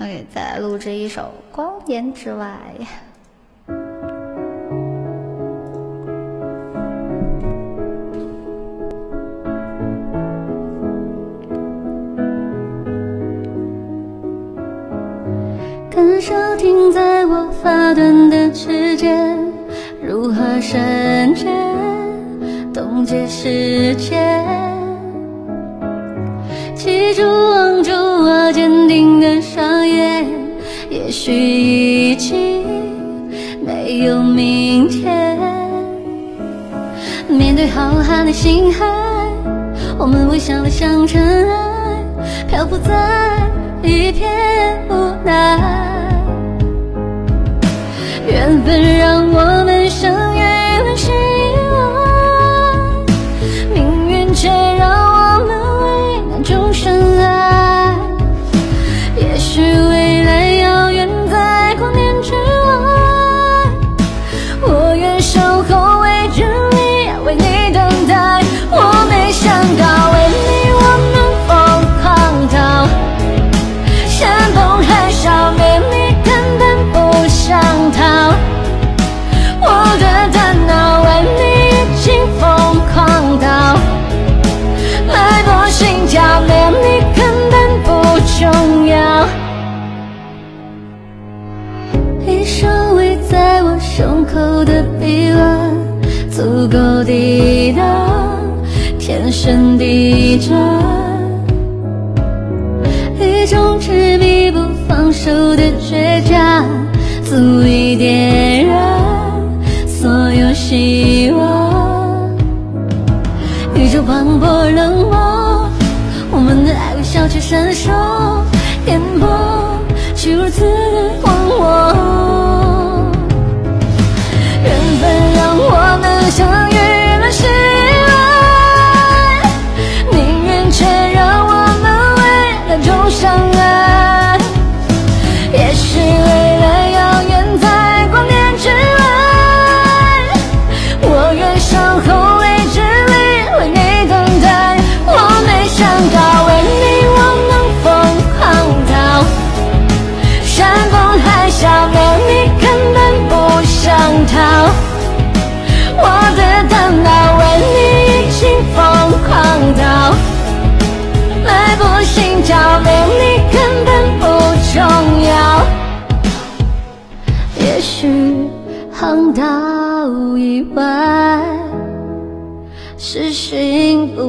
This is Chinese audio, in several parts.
OK，再来录制一首《光年之外》。感受停在我发端的指尖，如何深觉冻结时间？也许已经没有明天。面对浩瀚的星海，我们微笑的像尘埃，漂浮在一片无奈。缘分让我们相遇，乱世以外；命运却让我们为难终生爱。也许胸口的臂弯，足够抵挡天旋地转。一种执迷不放手的倔强，足以点燃所有希望。宇宙磅礴冷漠，我们的爱微小却闪烁，颠簸航道以外是醒不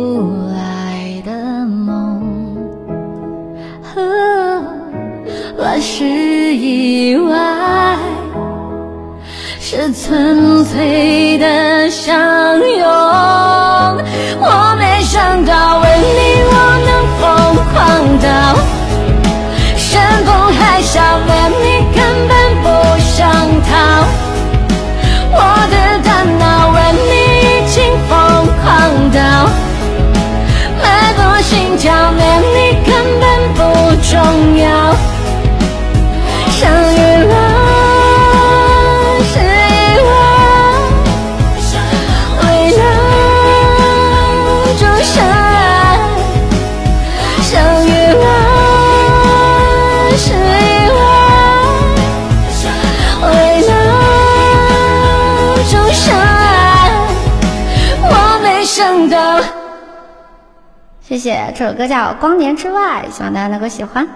来的梦，呵乱世以外是纯粹的相遇。我没想到。谢谢，这首歌叫《光年之外》，希望大家能够喜欢。